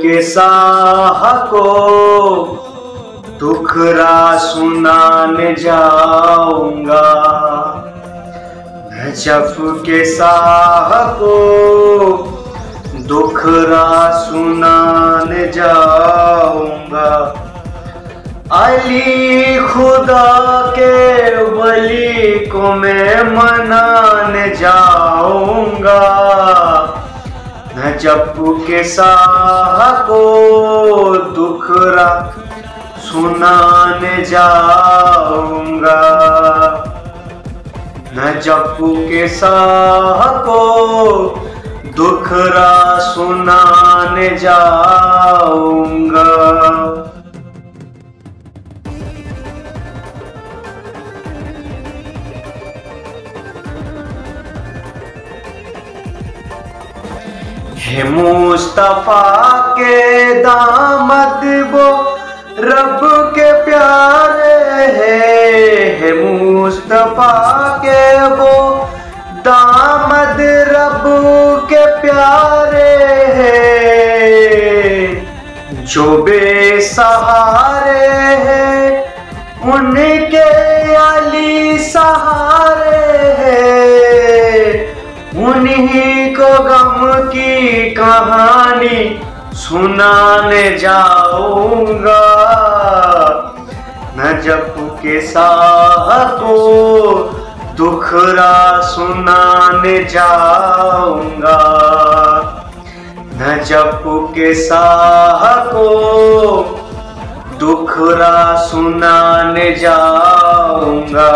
के साह को दुखरा सुनाने जाऊँगा। जब के साह को दुखरा सुनाने जाऊँगा। अली खुदा के को मैं मनाने जाऊँगा। न चप्पू के साह को दुख दुखरा सुनाने जाऊँगा। न चप्पू के साह को दुखरा सुनाने जाऊँगा। है मुस्तफ़ा के दामद वो रब के प्यारे है। मुस्तफ़ा के वो दामद रब के प्यारे है। जो बेसहारे हैं, उनके अली सहारे उन्हीं को गम की कहानी सुनाने जाऊँगा। न जब के साह को दुखरा सुनाने जाऊँगा। न जब के साह को दुखरा सुनाने जाऊँगा।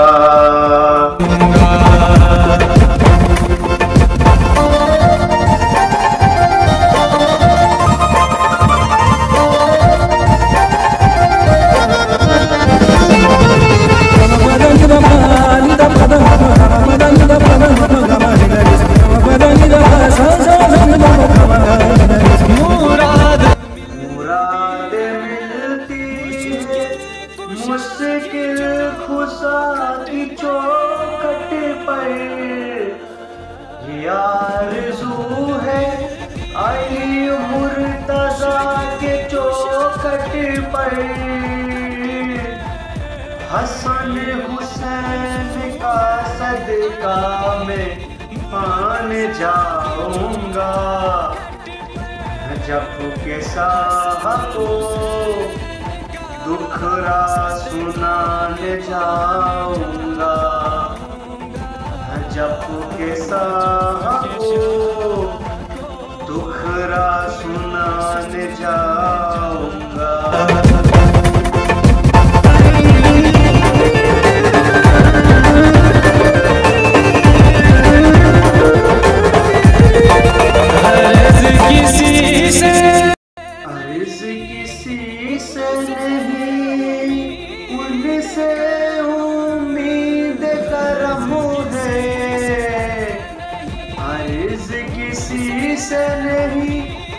हसन हुसैन का सदका में पान जाऊँगा। जब के साह को दुखरा सुनाने जाऊँगा। जब के साह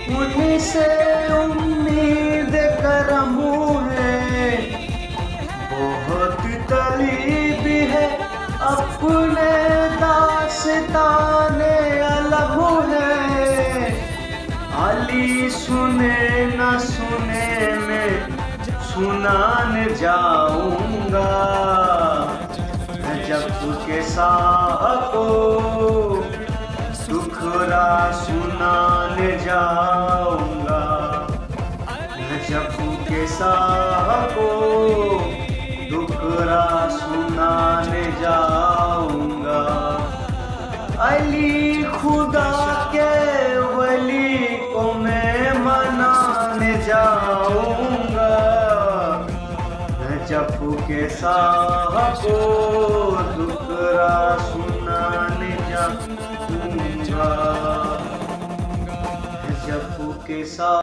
नहीं उनसे उम्मीद करम है। बहुत तलीब है अपने दास्ताने है। अली सुने न सुने में सुनाने जाऊँगा। जब के साह को दुखरा सुनाने जाऊँगा। साह को दुखरा सुनाने जाऊँगा। अली खुदा के वली को मैं मनाने जाऊँगा। जब के साह को दुखरा सुनाने जाऊँगा। जब के साथ